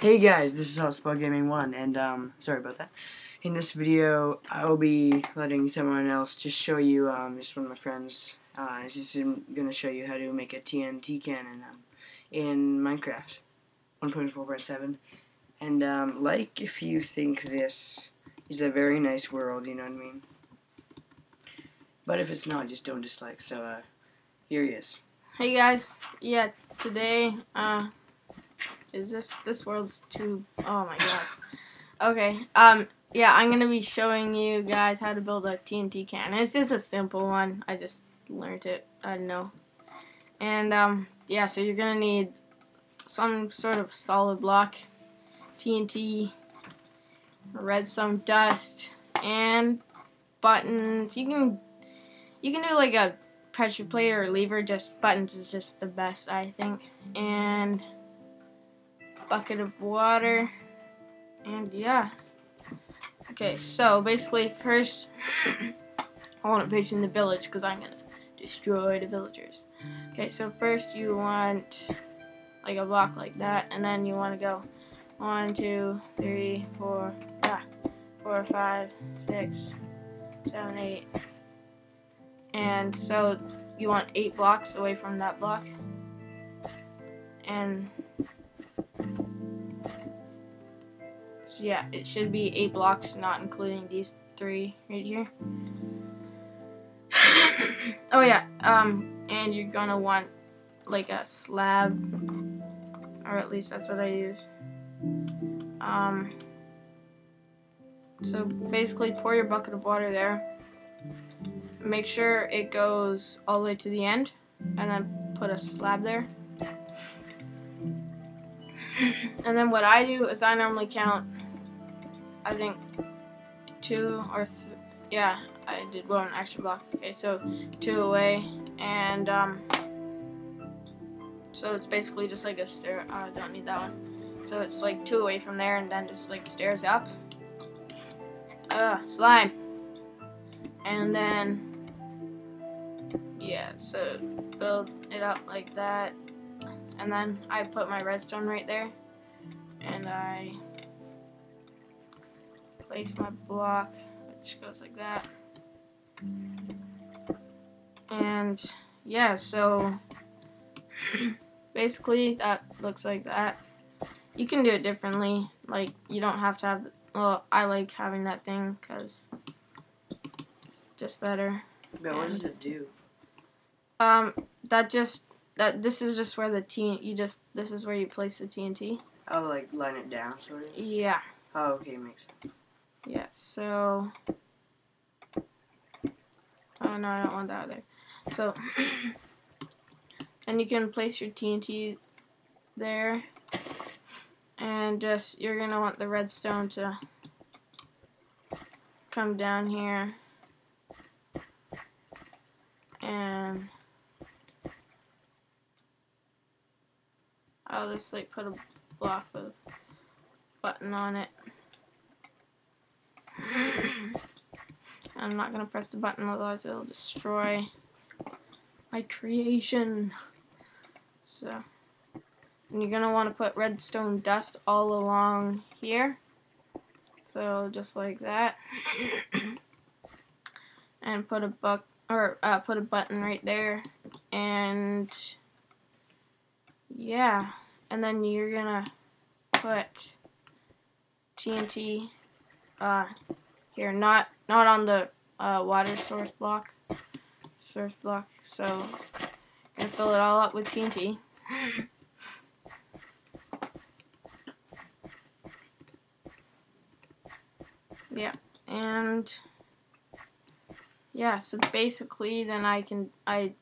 Hey guys, this is Hotspot Gaming 1, and um, sorry about that. In this video, I will be letting someone else just show you, um, just one of my friends, uh, just gonna show you how to make a TNT cannon um, in Minecraft 1.4.7. And um, like if you think this is a very nice world, you know what I mean? But if it's not, just don't dislike. So, uh, here he is. Hey guys, yeah, today, uh, is this this world's too? Oh my god. Okay. Um. Yeah, I'm gonna be showing you guys how to build a TNT cannon. It's just a simple one. I just learned it. I don't know. And um. Yeah. So you're gonna need some sort of solid block, TNT, redstone dust, and buttons. You can you can do like a pressure plate or lever. Just buttons is just the best, I think. And bucket of water, and yeah. Okay, so basically first, I want to in the village because I'm going to destroy the villagers. Okay, so first you want like a block like that, and then you want to go one, two, three, four, yeah, four, five, six, seven, eight. And so you want eight blocks away from that block. And yeah, it should be eight blocks, not including these three right here. oh yeah, um, and you're gonna want like a slab, or at least that's what I use. Um, so basically pour your bucket of water there. Make sure it goes all the way to the end, and then put a slab there. And then what I do is I normally count, I think, two or yeah, I did one extra block. Okay, so two away, and um, so it's basically just like a stair. Oh, I don't need that one. So it's like two away from there, and then just like stairs up. Uh, slime. And then, yeah, so build it up like that and then I put my redstone right there and I place my block which goes like that and yeah so basically that looks like that you can do it differently like you don't have to have well I like having that thing because just better but what does it do um that just that this is just where the T you just this is where you place the TNT. Oh, like line it down, sort of. Yeah. Oh, okay, makes sense. Yeah. So. Oh no, I don't want that there. So. and you can place your TNT there, and just you're gonna want the redstone to come down here, and I'll just like put a block of button on it. I'm not gonna press the button otherwise it'll destroy my creation. So and you're gonna want to put redstone dust all along here. So just like that. and put a buck or uh, put a button right there and yeah, and then you're gonna put TNT uh, here, not not on the uh, water source block, source block. So gonna fill it all up with TNT. yeah, and yeah, so basically then I can I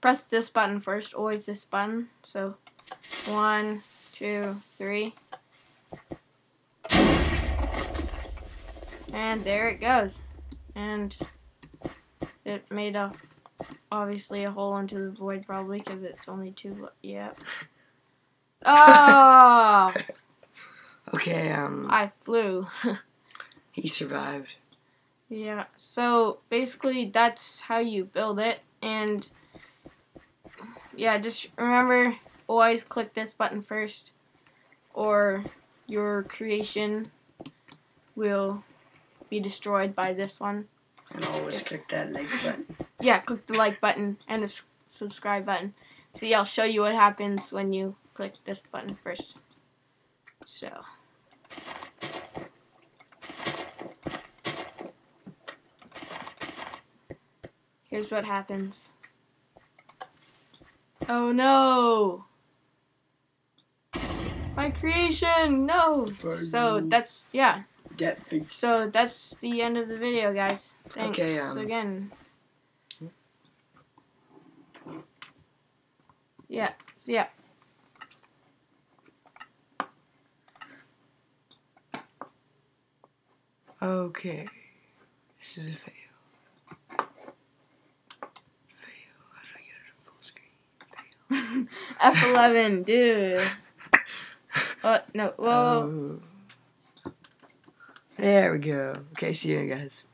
press this button first, always this button. So one, two, three. And there it goes. And it made a obviously a hole into the void probably because it's only two. Yep. Oh. okay. Um. I flew. he survived. Yeah. So basically, that's how you build it, and yeah, just remember always click this button first or your creation will be destroyed by this one. And always click that like button. Yeah, click the like button and the s- subscribe button. See, I'll show you what happens when you click this button first. So. Here's what happens. Oh no! My creation! No! So that's, yeah. That face. So that's the end of the video, guys. Thanks Okay, um, again. Yeah, so yeah. Okay. This is a fail. Fail. How do I get it to full screen? Fail. F11, dude. Oh, no, whoa. Oh. There we go. Okay, see you guys.